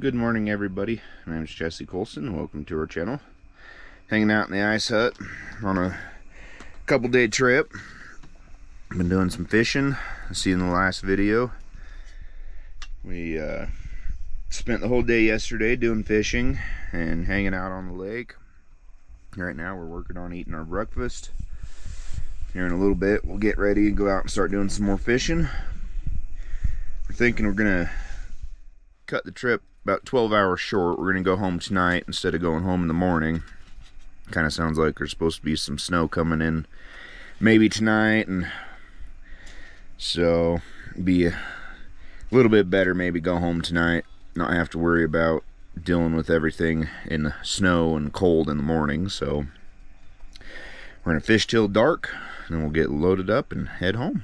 Good morning, everybody. My name is Jesse Colson. Welcome to our channel. Hanging out in the ice hut on a couple day trip. Been doing some fishing. See in the last video. We uh, spent the whole day yesterday doing fishing and hanging out on the lake. Right now, we're working on eating our breakfast. Here in a little bit, we'll get ready and go out and start doing some more fishing. We're thinking we're gonna cut the trip about 12 hours short. We're going to go home tonight instead of going home in the morning. Kind of sounds like there's supposed to be some snow coming in maybe tonight. And so be a little bit better maybe go home tonight. Not have to worry about dealing with everything in the snow and cold in the morning. So we're going to fish till dark. And then we'll get loaded up and head home.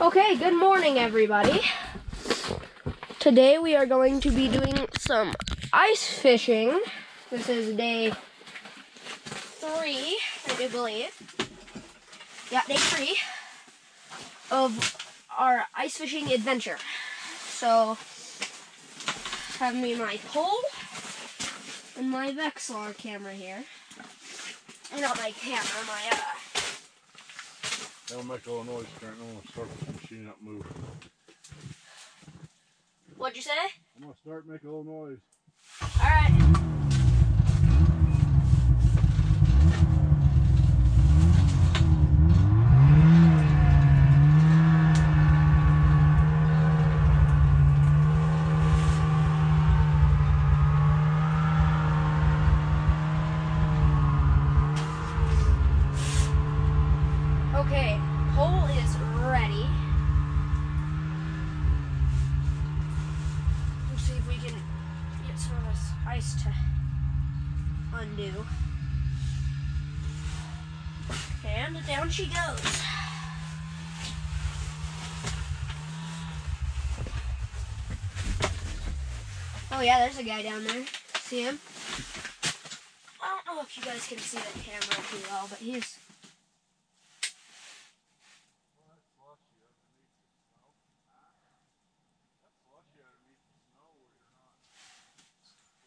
Okay, good morning, everybody. Today we are going to be doing some ice fishing. This is day three, I do believe. Yeah, day three of our ice fishing adventure. So, have me my pole and my Vexilar camera here. And not my camera, my uh, That'll make a little noise. I'm gonna start this machine up move. What'd you say? I'm gonna start making a little noise. Alright. Okay, pole is ready. We'll see if we can get some of this ice to undo. And down she goes. Oh yeah, there's a guy down there. See him? I don't know if you guys can see the camera too well, but he's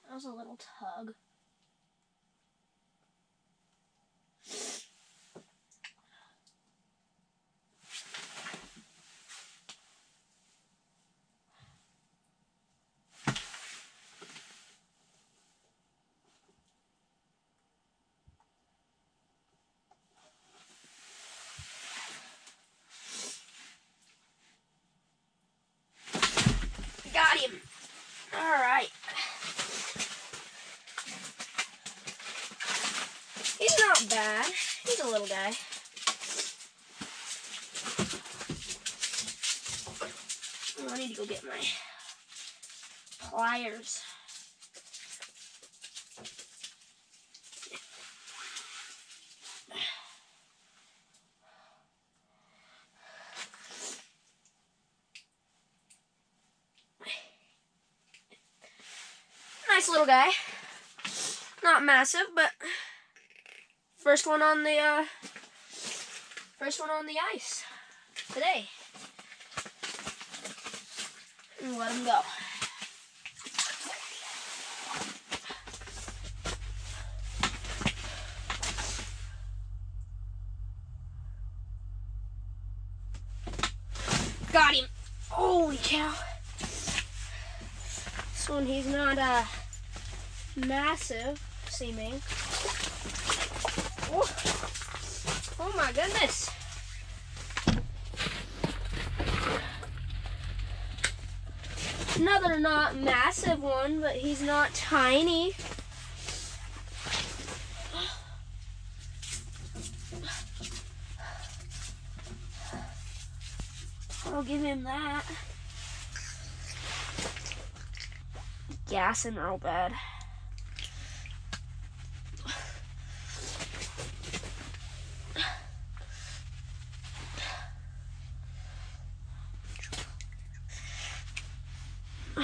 that was a little tug. Got him. All right. He's not bad. He's a little guy. Oh, I need to go get my pliers. Nice little guy. Not massive, but first one on the uh first one on the ice today. And let him go. Got him. Holy cow. This one he's not uh massive seeming. Oh, oh my goodness. Another not massive one, but he's not tiny. I'll give him that. Gassing real bad.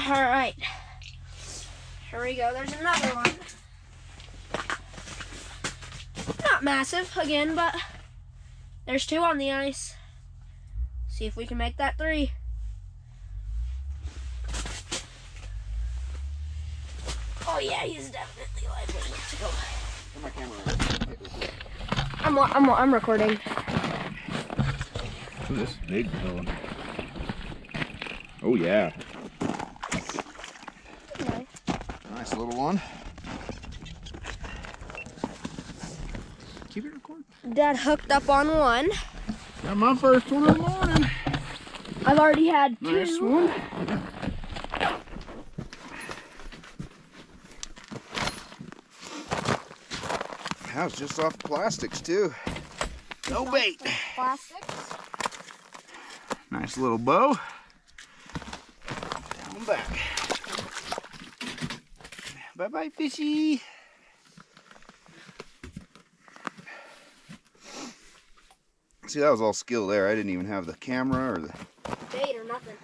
All right. Here we go. There's another one. Not massive again, but there's two on the ice. See if we can make that three. Oh yeah, he's definitely lively. Let's go. Turn my camera. I'm I'm I'm recording. Ooh, this big fella. Oh yeah. Nice little one. Keep it recording. Dad hooked up on one. Got my first one of the morning. I've already had two. Nice one. House just off plastics too. No bait. Plastics. Nice little bow. Down back. Bye bye, fishy. See, that was all skill there. I didn't even have the camera or the Bait or nothing.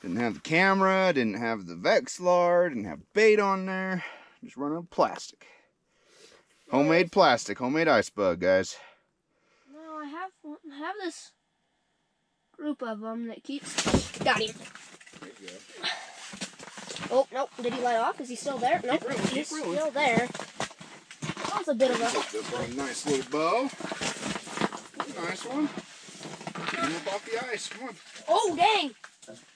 didn't have the camera, didn't have the Vexilar, didn't have bait on there. Just running with plastic. Homemade plastic, homemade ice bug, guys. No, I have I have this group of them that keeps. Got him. Oh nope! Did he let off? Is he still there? Nope. reeling, he's keep reeling. still there. That was a bit of a. Up a nice little bow. Nice one. Get him up off the ice. Come on. Oh dang!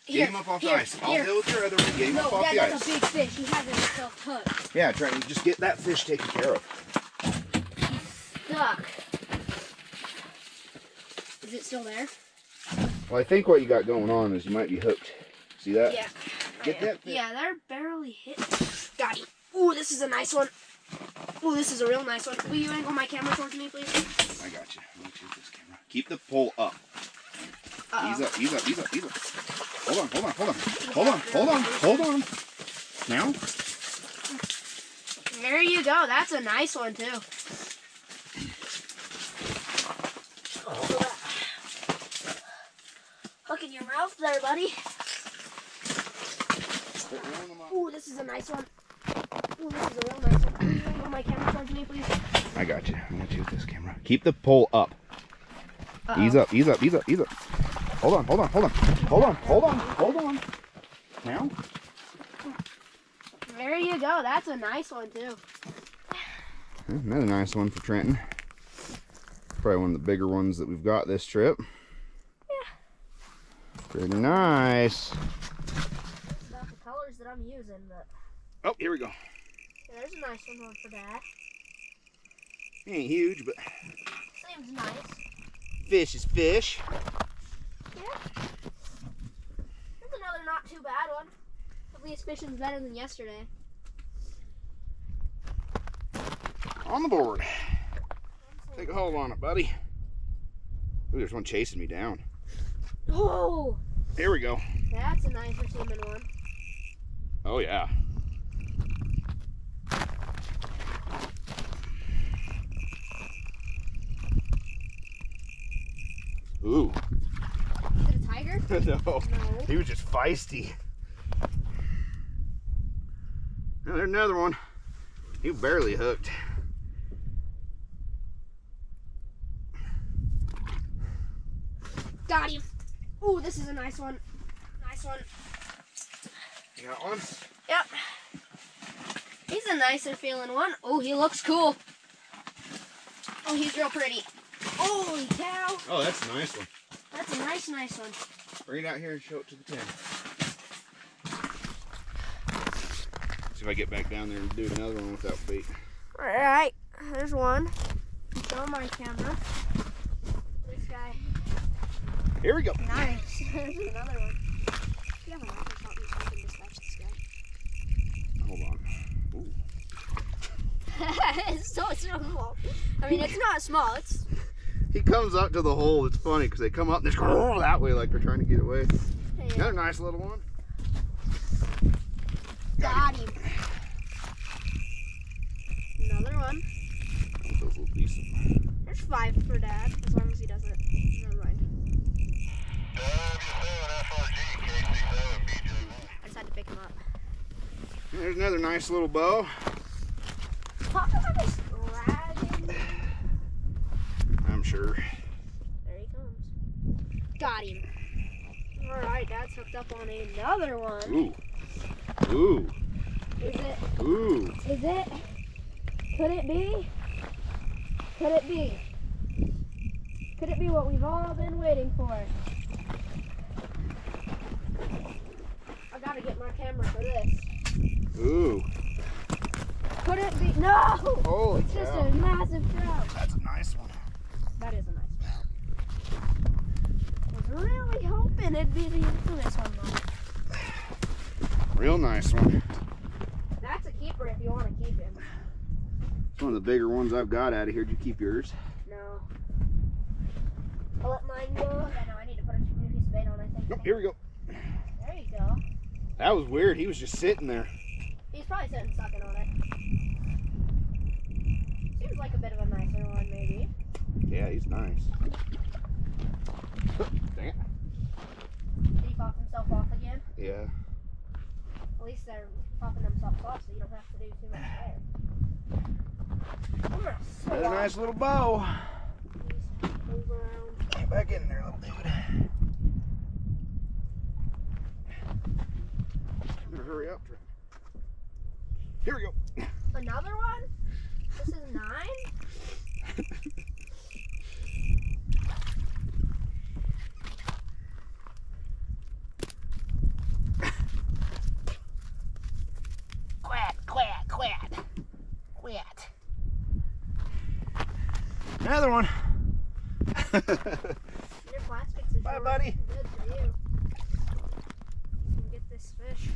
Get him up off here, the ice. I'll deal with your other one. Get him No, up off Dad, the that's a big fish. He has himself hooked. Yeah, try and just get that fish taken care of. He's Stuck. Is it still there? Well, I think what you got going on is you might be hooked. See that? Yeah. Get yeah. that fish. Yeah, they're barely hit. Got him. Ooh, this is a nice one. Ooh, this is a real nice one. Will you angle my camera towards me, please? I got you. Let me this camera. Keep the pole up. Uh-oh. Ease up, ease up, ease up, ease up. Hold on, hold on, hold on. Hold on, hold on, hold on. Now? There you go. That's a nice one too. Look in your mouth there, buddy. Ooh, this is a nice one. Ooh, this is a real nice one. Can my camera towards me, please? I got you. I'm gonna choose this camera. Keep the pole up. Uh-oh. Ease up, ease up, ease up, ease up. Hold on, hold on, hold on. Hold on, hold on, hold on. Now? There you go. That's a nice one too. Another nice one for Trenton. Probably one of the bigger ones that we've got this trip. Yeah. Pretty nice. It's not the colors that I'm using, but Oh, here we go. yeah, there's a nice one for Dad. He ain't huge, but Seems nice. fish is fish. Yeah. There's another not too bad one. At least fishing's better than yesterday. On the board. Take a hold on it, buddy. Ooh, there's one chasing me down. Oh, Here we go. that's a nicer seeming one. Oh, yeah. Ooh. Is it a tiger? no. No. He was just feisty. Oh, there's another one. He barely hooked. Got him. Ooh, this is a nice one. Nice one. You got one? Yep. He's a nicer feeling one. Oh, he looks cool. Oh, he's real pretty. Holy cow. Oh, that's a nice one. That's a nice, nice one. Bring it out here and show it to the camera. See if I get back down there and do another one without bait. Alright, there's one. Show my camera. This guy. Here we go. Nice. there's another one. You have a knife or something so I can dispatch this guy. Hold on. Ooh. it's so small. I mean, it's not small. It's He comes up to the hole. It's funny because they come up and they just go that way like they're trying to get away. hey, Another nice little one. got him. Another one. Those look decent. There's five for dad, as long as he doesn't. Never mind. I just had to pick him up. There's another nice little bow. Pop him on his dragon. I'm sure. There he comes. Got him. Alright, dad's hooked up on another one. Ooh. Ooh. Is it? Ooh. Is it? Could it be? Could it be? Could it be what we've all been waiting for? I gotta get my camera for this. Ooh. Could it be? No! Holy It's just a massive trout. That's a nice one. That is a nice trout. I was really hoping it'd be the infamous one though. Real nice one. That's a keeper if you want to keep him. It's one of the bigger ones I've got out of here. Did you keep yours? No. I'll let mine go. Yeah, no, I need to put a new piece of bait on, I think. Nope, here we go. There you go. That was weird. He was just sitting there. He's probably sitting sucking on it. Like a bit of a nicer one, maybe. Yeah, he's nice. Dang it. Did he pop himself off again? Yeah. At least they're popping themselves off so you don't have to do too much there. Gonna Another nice little bow. these over around. Get back in there, little dude. Hurry up, Trent. Here we go. Another one? This is nine? Quat, quat, quat. Quat. Another one. Your plastics is Bye, buddy. good for you. You can get this fish.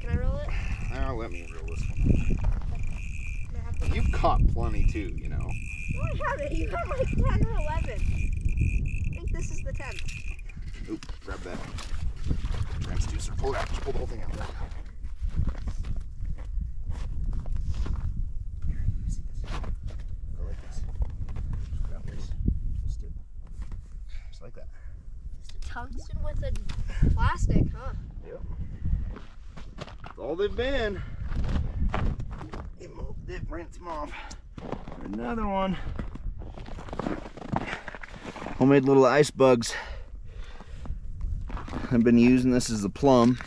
Can I roll it? now let me reel this one. Can I have the- You've caught plenty too, you know. No, I haven't. You got like 10 or 11. I think this is the 10th. Oop, grab that. Transducer. Pull it out. Just pull the whole thing out. Here, let me see this. Go like this. Grab this. Just it. Just like that. Just a tungsten with a plastic, huh? Yep. That's all they've been. Another one. Homemade little ice bugs. I've been using this as a plum.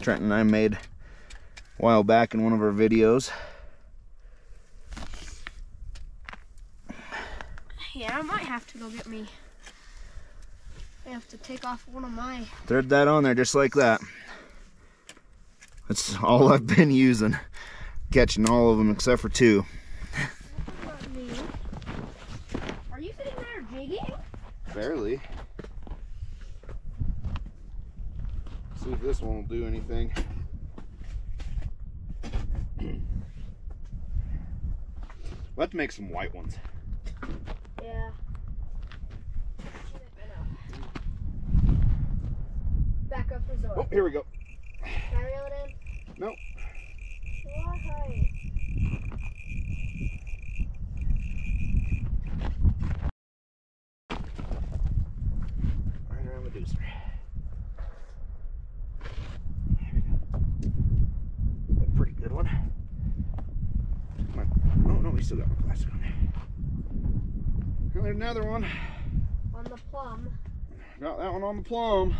Trent and I made a while back in one of our videos. Yeah, I might have to go get me. I have to take off one of my. Thread that on there just like that. That's all I've been using. Catching all of them except for two. Not me. Are you sitting there jigging? Barely. See if this one will do anything. To make some white ones. Yeah. Back up the Oh, Zora. here we go. Can I reel it in? Nope. Why? Right around the deucer. A pretty good one. My, oh no, we still got my plastic on there. And there's another one. On the plum. Got that one on the plum.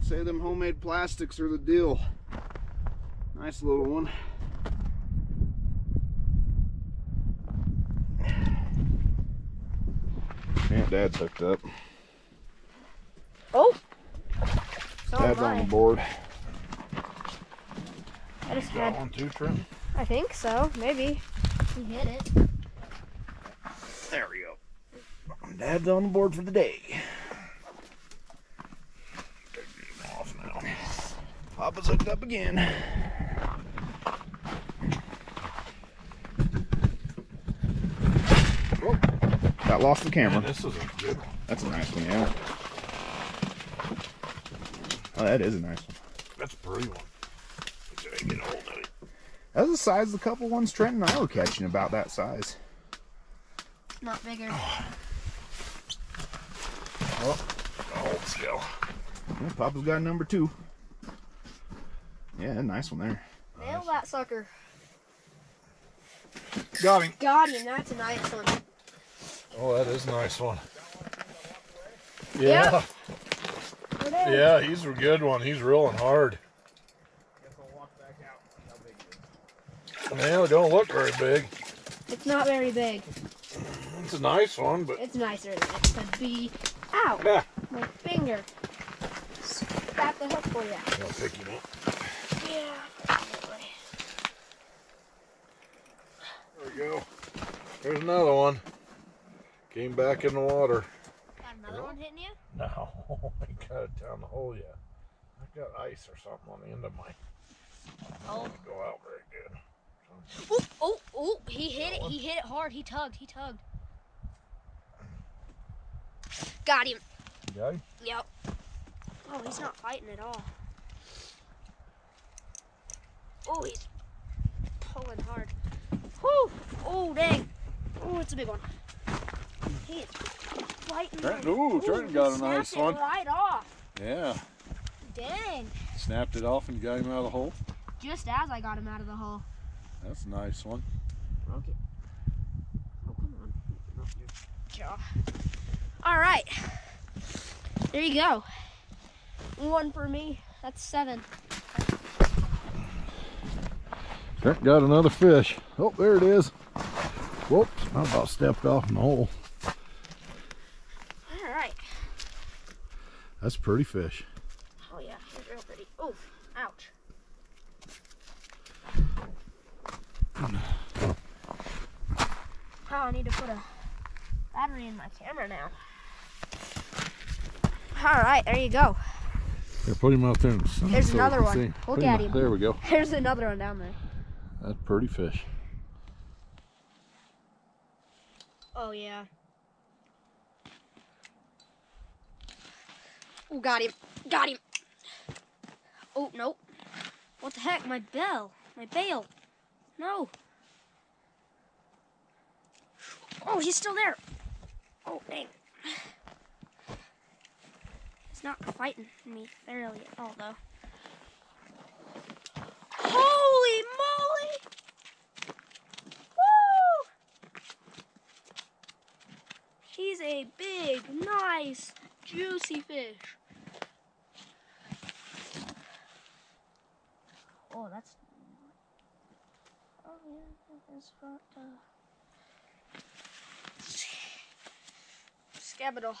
Say them homemade plastics are the deal. Nice little one. Yeah, Dad's hooked up. Oh! So Dad's on the board. I just Got had. one too, Trent? I think so. Maybe. He hit it. There we go. Dad's on the board for the day. Off now. Papa's hooked up again. Whoa. Got lost the camera. Man, this is a good one. That's a nice one, yeah. Oh, that is a nice one. That's a pretty one. Gotta get hold of it. That's the size of the couple ones Trent and I were catching, about that size. Not bigger. Oh, Oh, oh, let's go. Yeah, Papa's got number two. Yeah, nice one there. Nail nice. that sucker. Got him. Got him. That's a nice one. Oh, that is a nice one. Yeah. Yeah, yeah he's a good one. He's rolling hard. Well, it don't look very big. It's not very big. It's a nice one, but... It's nicer than it could be. Ow! yeah. My finger. Got the hook for you. I'll pick him up. Yeah, definitely. There we go. There's another one. Came back in the water. Got another one hitting you? No, I got it down the hole yet. I got ice or something on the end of my. Oh. Go out very good. Oh, oh, oh, he hit it. He hit it hard. He tugged. He tugged. Got him. Okay. Yep. Oh, he's not fighting at all. Oh, he's pulling hard. Whoo! Oh, dang. Oh, it's a big one. He is fighting. Hard. ooh, Trenton got a nice it one. right off. Yeah. Dang. Snapped it off and got him out of the hole. Just as I got him out of the hole. That's a nice one. Okay. Oh, come on. Jaw. All right. There you go. One for me. That's seven. Trent got another fish. Oh, there it is. Whoops, I about stepped off in the hole. All right. That's a pretty fish. Oh yeah, it's real pretty. Oh, ouch. Oh, I need to put a battery in my camera now. All right, there you go. Here, put him out there in the sun. There's so another one. see. Look Put at him. There we go. There's another one down there. That's pretty fish. Oh yeah. Oh, got him. Got him. Oh, nope. What the heck? My bell. My bail. No. Oh, he's still there. Oh, dang. He's not fighting me fairly at all, though. Holy moly! Woo! He's a big, nice, juicy fish. Oh, that's. Oh, yeah, that's what. Uh... Scabidal.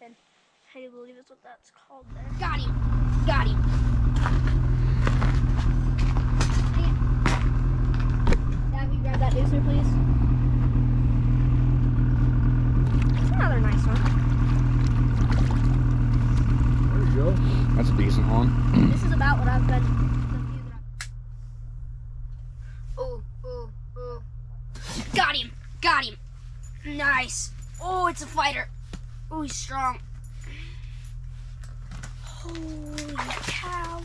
And I do believe it's what that's called there. Got him! Got him! Have you grab that nooser, please? That's another nice one. There you go. That's a decent one. This is about what I've been. the few that I've- Ooh, ooh, ooh. Got him! Got him! Nice! Oh, it's a fighter. Oh, he's strong. Holy cow!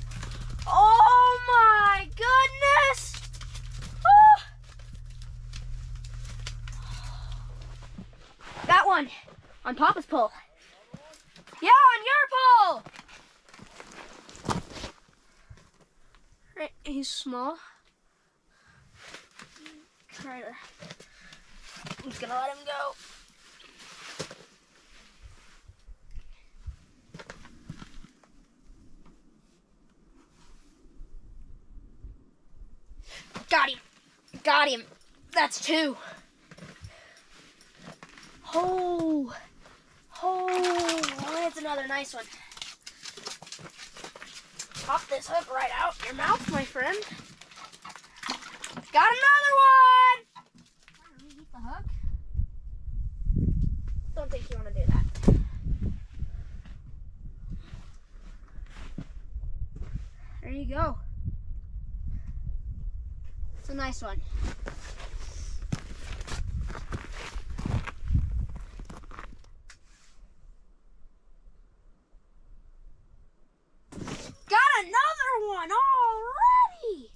Oh my goodness! Ah! Got one on Papa's pole. Yeah, on your pole. Right, he's small. Try to. I'm just gonna let him go. Got him. Got him. That's two. Oh. Oh, that's another nice one. Pop this hook right out your mouth, my friend. Got another one! Me the hook. Don't think you want to do that. There you go. It's a nice one. Got another one already!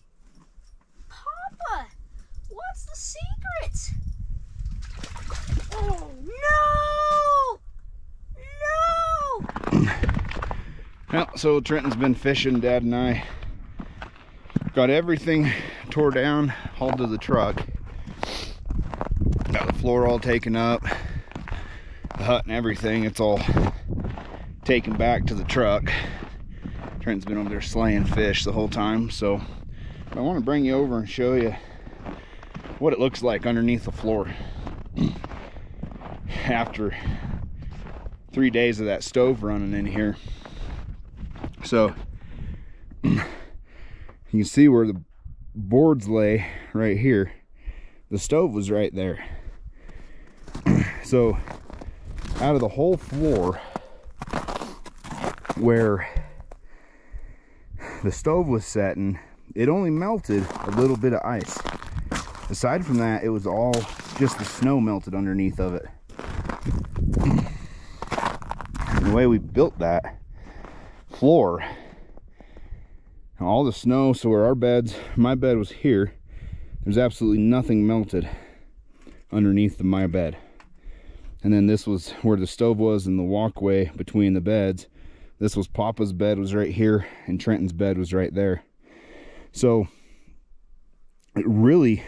Papa, what's the secret? Oh no! No! Well, so Trenton's been fishing. Dad and I got everything tore down, hauled to the truck. Got the floor all taken up, the hut and everything. It's all taken back to the truck. Trenton's been over there slaying fish the whole time. So I want to bring you over and show you what it looks like underneath the floor after three days of that stove running in here. So you can see where the boards lay right here. The stove was right there. so out of the whole floor where the stove was setting, it only melted a little bit of ice. Aside from that, it was all just the snow melted underneath of it. The way we built that floor, all the snow, so where our beds, my bed was here, there's absolutely nothing melted underneath of my bed. And then this was where the stove was and the walkway between the beds. This was Papa's bed was right here and Trenton's bed was right there. So it really,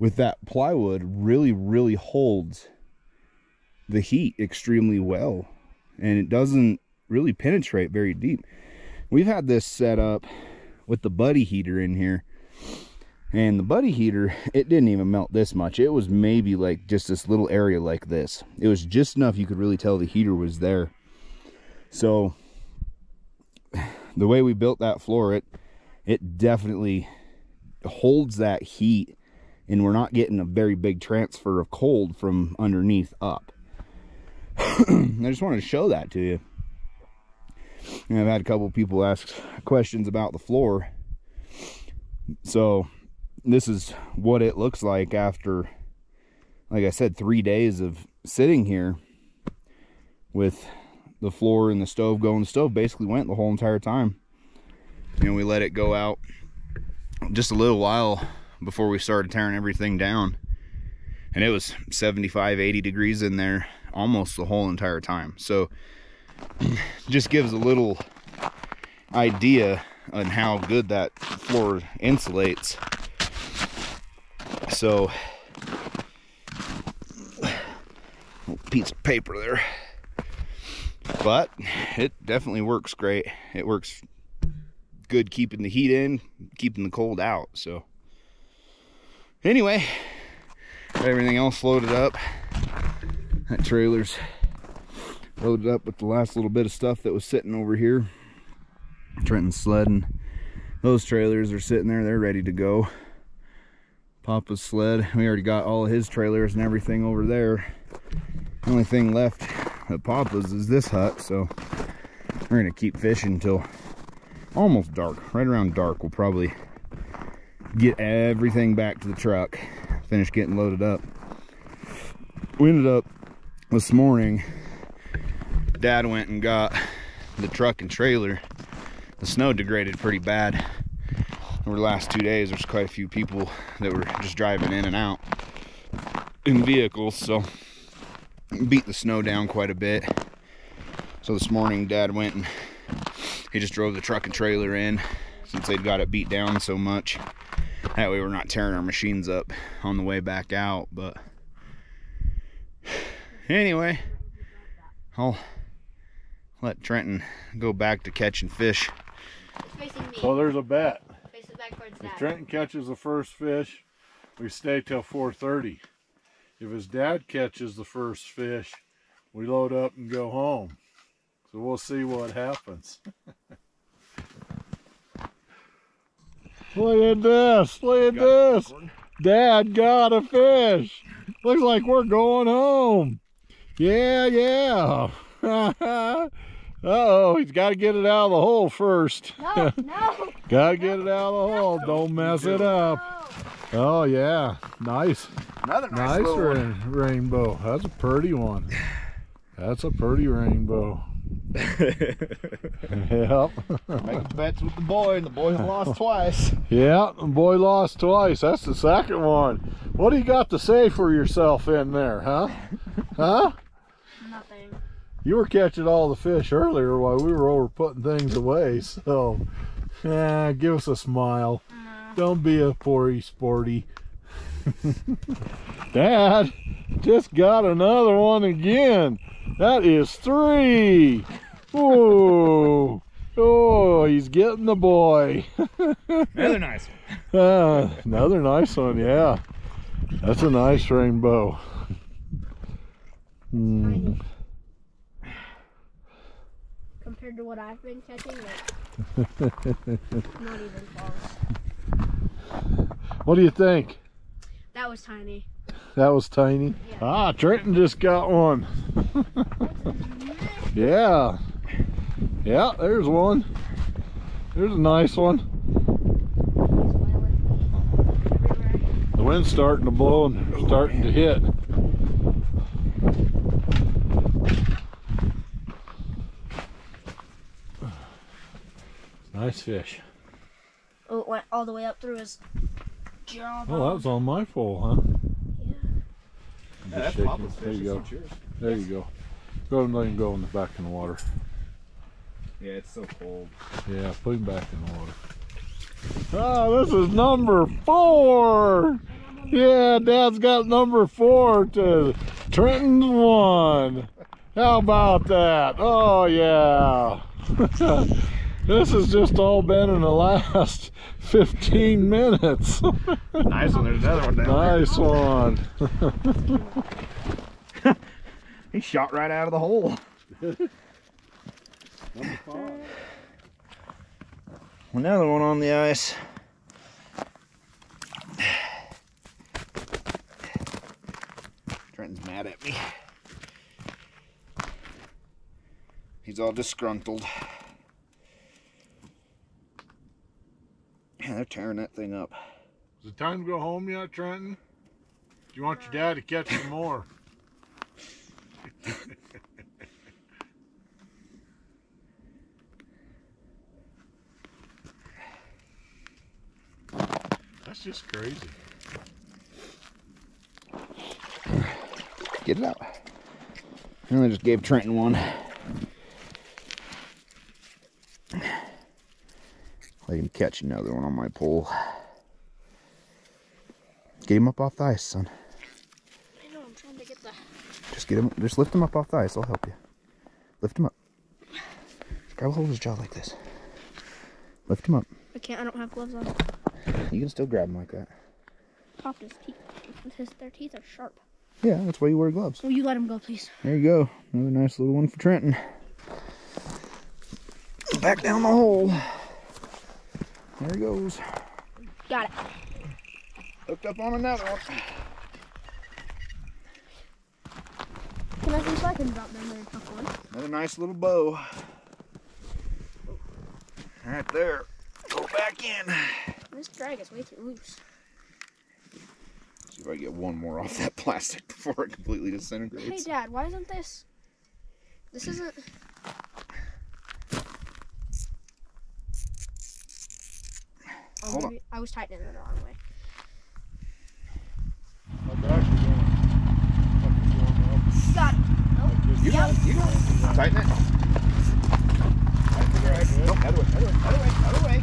with that plywood, really, really holds the heat extremely well. And it doesn't really penetrate very deep. We've had this set up with the buddy heater in here. And the buddy heater, it didn't even melt this much. It was maybe like just this little area like this. It was just enough you could really tell the heater was there. So the way we built that floor, it it definitely holds that heat and we're not getting a very big transfer of cold from underneath up. I just wanted to show that to you. And I've had a couple people ask questions about the floor. So this is what it looks like after, like I said, three days of sitting here with the floor and the stove going. The stove basically went the whole entire time. And we let it go out just a little while before we started tearing everything down. And it was 75, 80 degrees in there almost the whole entire time. So just gives a little idea on how good that floor insulates. So, piece of paper there. But it definitely works great. It works good keeping the heat in, keeping the cold out. So, anyway, got everything else loaded up. That trailer's loaded up with the last little bit of stuff that was sitting over here. Trenton's sledding. Those trailers are sitting there, they're ready to go. Papa's sled, we already got all his trailers and everything over there. The only thing left at Papa's is this hut, so we're gonna keep fishing until almost dark. Right around dark, we'll probably get everything back to the truck, finish getting loaded up. We ended up this morning dad went and got the truck and trailer. The snow degraded pretty bad. Over the last two days there's quite a few people that were just driving in and out in vehicles so beat the snow down quite a bit. So this morning dad went and he just drove the truck and trailer in since they'd got it beat down so much. That way we're not tearing our machines up on the way back out but anyway I'll let Trenton go back to catching fish. Facing me. So there's a bet. Faces back towards If dad. Trenton catches the first fish, we stay till 4.30. If his dad catches the first fish, we load up and go home. So we'll see what happens. Look at this. Look at this. Dad got a fish. Looks like we're going home. Yeah, yeah. Uh-oh, he's got to get it out of the hole first. No, no. Got to get it out of the hole. Don't mess it up. Oh, yeah. Nice. Another Nice rain, rainbow. That's a pretty one. That's a pretty rainbow. yep. Make bets with the boy, and the boy lost twice. Yeah, the boy lost twice. That's the second one. What do you got to say for yourself in there, huh? Huh? Nothing. You were catching all the fish earlier while we were over putting things away, so yeah, give us a smile. Don't be a poor sporty. Dad, just got another one again. That is three. Oh, oh, he's getting the boy. Another nice one. Uh, another nice one, yeah. That's a nice rainbow. Hmm. Compared to what I've been catching, like, not even close. What do you think? That was tiny. That was tiny. Yeah. Ah, Trenton just got one. yeah. Yeah, there's one. There's a nice one. The wind's starting to blow and starting to hit. Nice fish. Oh, it went all the way up through his jaw. Oh, that was on my pole, huh? Yeah. I'm just shaking. There you go. There you go. Go and let him go in the back in the water. Yeah, it's so cold. Yeah, put him back in the water. Oh, this is number four. Yeah, Dad's got number four to Trenton's one. How about that? Oh, yeah. this has just all been in the last 15 minutes. Nice one. There's another one down nice one. He shot right out of the hole. Another one on the ice. Trenton's mad at me. He's all disgruntled. Man, they're tearing that thing up. Is it time to go home yet, Trenton? Do you want your dad to catch some more? That's just crazy. Get it out. And I just gave Trenton one. Let him catch another one on my pole. Get him up off the ice, son. I know, I'm trying to get the. Just get him. Just lift him up off the ice. I'll help you. Lift him up. Grab a hold of his jaw like this. Lift him up. I can't, I don't have gloves on. You can still grab him like that. Popped his teeth. His, their teeth are sharp. Yeah, that's why you wear gloves. Will you let him go, please? There you go. Another nice little one for Trenton. Back down the hole. There he goes. Got it. Hooked up on another one. Can I see so I can drop there and tuck one? Another nice little bow. Right there. Go back in. This drag is way too loose. See if I get one more off that plastic before it completely disintegrates. Hey. Dad, why isn't this? This isn't. Oh, Hold on. I was tightening it the wrong way. Got it. You got it. You got it. Tighten it. Tighten it right. Nope, other way, other way, other way, other way.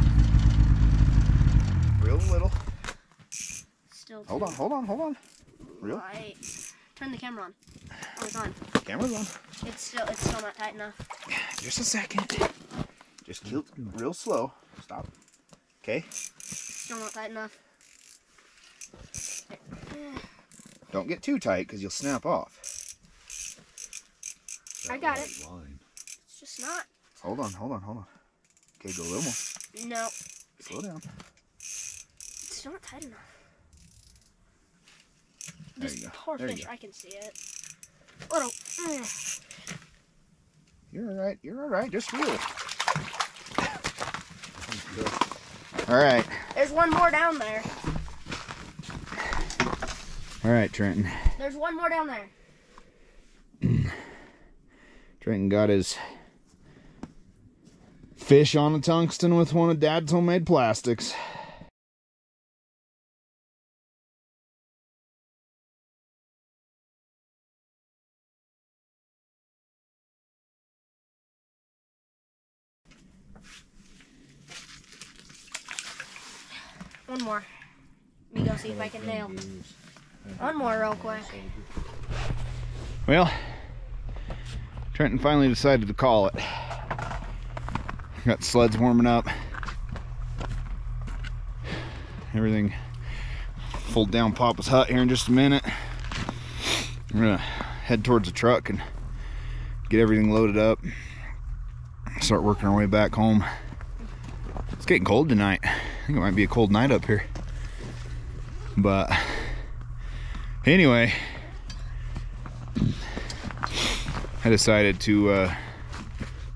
Real little. Still. Hold on, hold on, hold on. Real. Right. Turn the camera on. Oh, it's on. Camera's on. It's still. It's still not tight enough. Just a second. Just tilt real slow. Stop. Okay. Still not tight enough. Don't get too tight because you'll snap off. I got it. It's just not. Hold on, hold on, hold on. Okay, go a little more. No. Slow down. It's not tight enough. There This you go. poor There you fish, go. I can see it. Little. mm. You're all right. You're all right. Just reel. All right. There's one more down there. All right, Trenton. There's one more down there. Trenton got his fish on a tungsten with one of Dad's homemade plastics. One more. See if I can nail. One more real quick. Well, Trenton finally decided to call it. Got sleds warming up. everything. Fold down Papa's hut here in just a minute. We're gonna head towards the truck and get everything loaded up. Start working our way back home. It's getting cold tonight. I think it might be a cold night up here. But anyway, I decided to uh,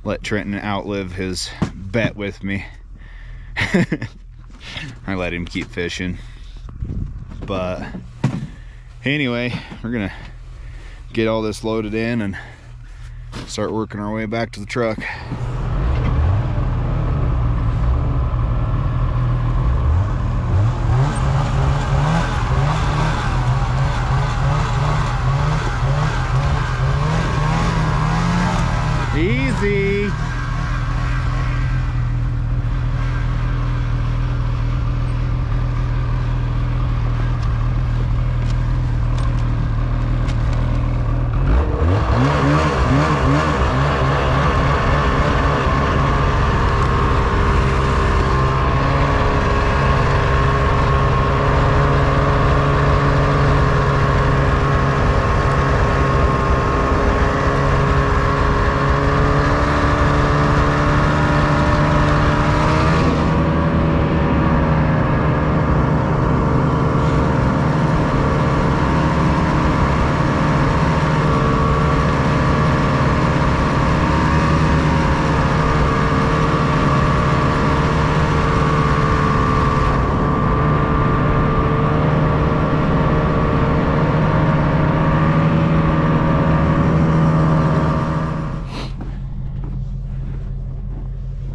let Trenton outlive his bet with me. I let him keep fishing. But anyway, we're gonna get all this loaded in and start working our way back to the truck. Easy.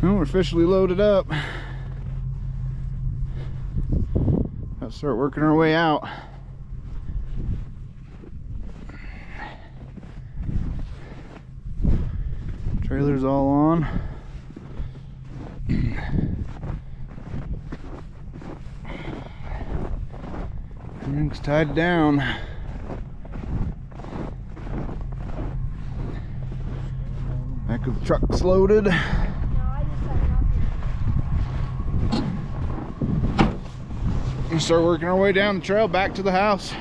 Well, we're officially loaded up. Let's start working our way out. Trailer's all on. Everything's tied down. Back of the truck's loaded. And start working our way down the trail back to the house.